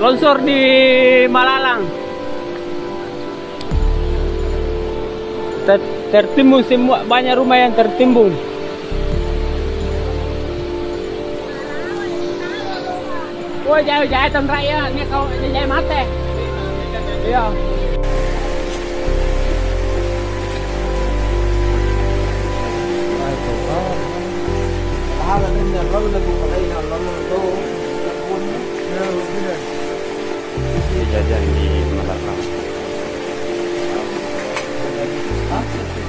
longsor di Malalang. Ter- tertimbun semua banyak rumah yang tertimbun. Dài tầm rậy á, nghe câu dài dài mát đây. Iya. Kejadian di Malalang. Hah?